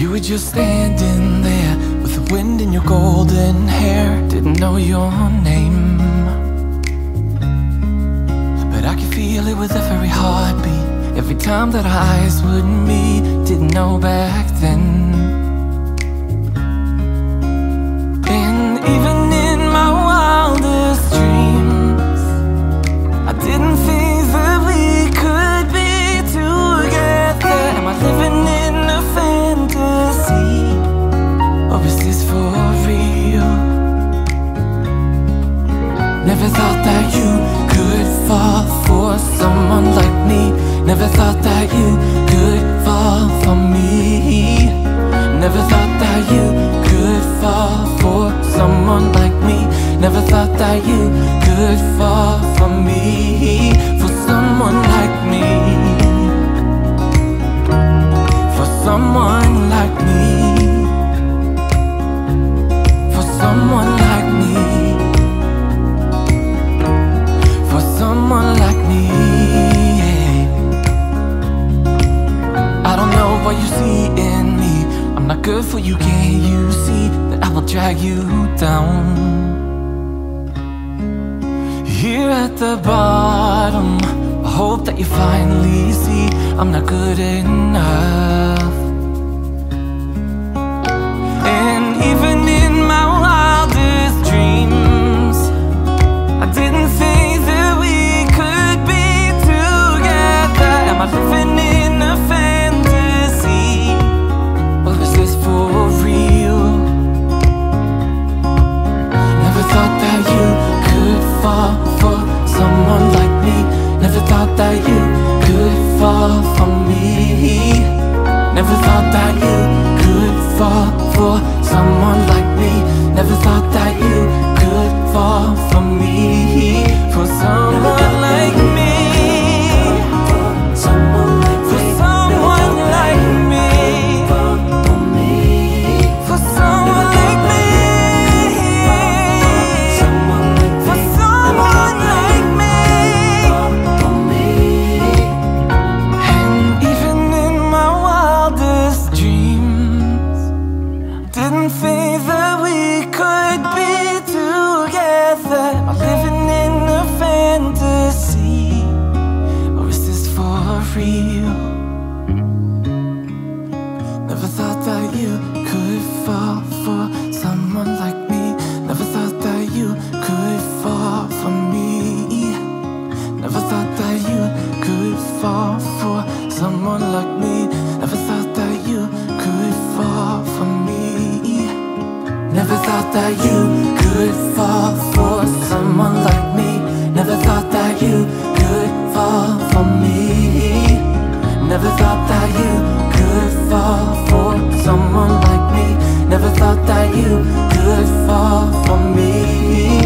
You were just standing there with the wind in your golden hair. Didn't know your name. But I could feel it with every heartbeat. Every time that our eyes would meet. Didn't know back then. Never thought that you could fall for someone like me. Never thought that you could fall for me. Never thought that you could fall for someone like me. Never thought that you could fall for me. For someone like me. For someone like me. What you see in me. I'm not good for you, can't you see that I will drag you down? Here at the bottom, I hope that you finally see I'm not good enough. Thought that you could fall for someone like me. Never thought that you could fall for someone like me. Never thought that you could fall for me. Never thought that you could fall for someone like me. Never thought that you could fall for me.